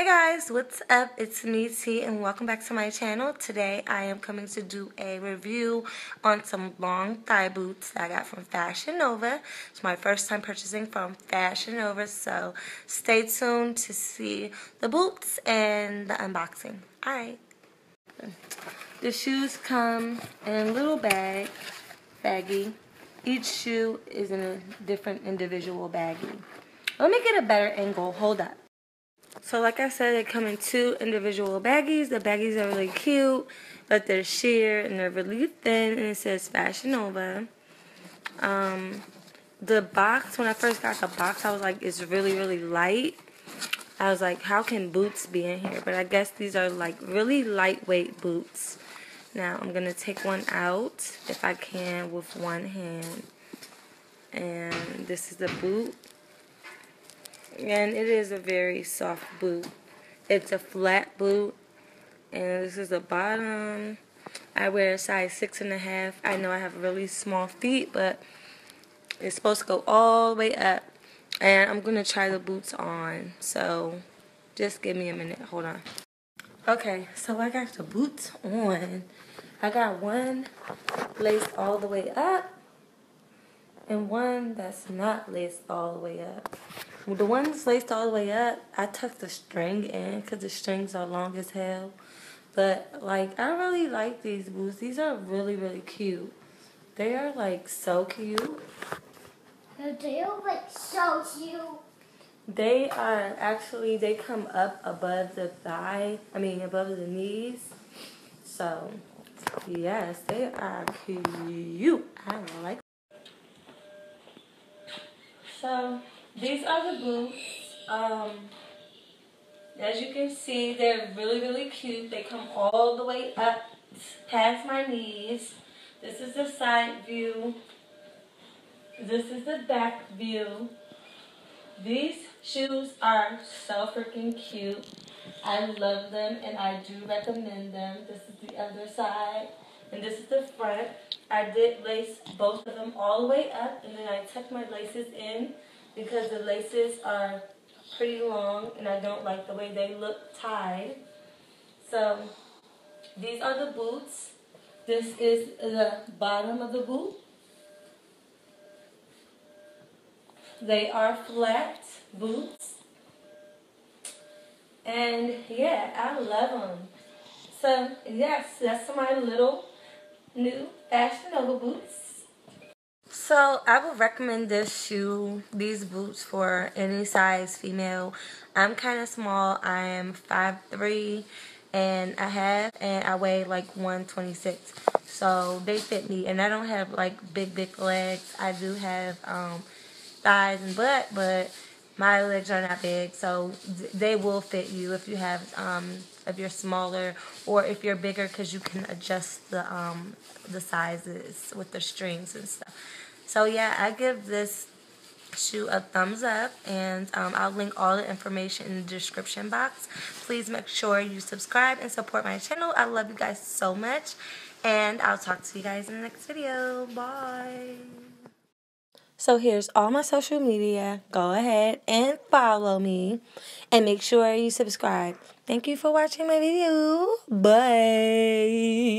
Hey guys, what's up? It's me T and welcome back to my channel. Today I am coming to do a review on some long thigh boots that I got from Fashion Nova. It's my first time purchasing from Fashion Nova, so stay tuned to see the boots and the unboxing. Alright. The shoes come in a little bag, baggie. Each shoe is in a different individual baggie. Let me get a better angle. Hold up. So like I said, they come in two individual baggies. The baggies are really cute, but they're sheer and they're really thin, and it says Fashion Nova. Um, the box, when I first got the box, I was like, it's really, really light. I was like, how can boots be in here? But I guess these are like really lightweight boots. Now, I'm going to take one out, if I can, with one hand. And this is the boot and it is a very soft boot. It's a flat boot, and this is the bottom. I wear a size six and a half. I know I have really small feet, but it's supposed to go all the way up. And I'm gonna try the boots on. So just give me a minute. Hold on. Okay, so I got the boots on. I got one laced all the way up and one that's not laced all the way up. The ones laced all the way up, I tuck the string in because the strings are long as hell. But, like, I really like these boots. These are really, really cute. They are, like, so cute. They are, like, so cute. They are actually, they come up above the thigh, I mean, above the knees. So, yes, they are cute. I like So, these are the boots. Um, as you can see, they're really, really cute. They come all the way up past my knees. This is the side view. This is the back view. These shoes are so freaking cute. I love them and I do recommend them. This is the other side and this is the front. I did lace both of them all the way up and then I tucked my laces in because the laces are pretty long and I don't like the way they look tied. So these are the boots. This is the bottom of the boot. They are flat boots. And yeah, I love them. So yes, that's my little new Fashion Nova boots. So I would recommend this shoe, these boots for any size female. I'm kind of small. I am 5'3 and a half and I weigh like 126. So they fit me and I don't have like big, big legs. I do have um, thighs and butt, but my legs are not big. So they will fit you if you have, um, if you're smaller or if you're bigger because you can adjust the, um, the sizes with the strings and stuff. So yeah, I give this shoe a thumbs up and um, I'll link all the information in the description box. Please make sure you subscribe and support my channel. I love you guys so much and I'll talk to you guys in the next video. Bye. So here's all my social media. Go ahead and follow me and make sure you subscribe. Thank you for watching my video. Bye.